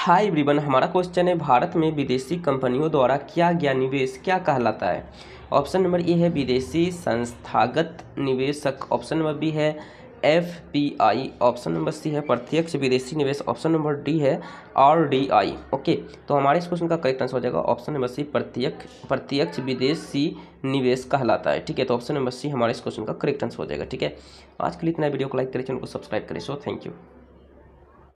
Hi everyone, हमारा question है, भारत में विदेशी कंपनियों द्वारा किया गया निवेश क्या कहलाता है? ऑप्शन नंबर ए है, विदेशी संस्थागत निवेशक। ऑप्शन नंबर बी है F P I option number C है, प्रत्यक्ष विदेशी निवेश। ऑप्शन नंबर डी है आर डी आई ओके तो हमारे इस क्वेश्चन का करेक्ट आंसर हो जाएगा। ऑप्शन नंबर सी प्रत्यक्ष प्रत्यक्ष विदेशी निवेश कहलाता है। ठीक है तो ऑप्शन नंबर सी हमारे इस क्वेश्चन का करेक्ट आंसर हो जाएगा। ठीक है, आज के लिए इतना वीडियो को लाइक करें, चैनल को सब्सक्राइब करें। So thank you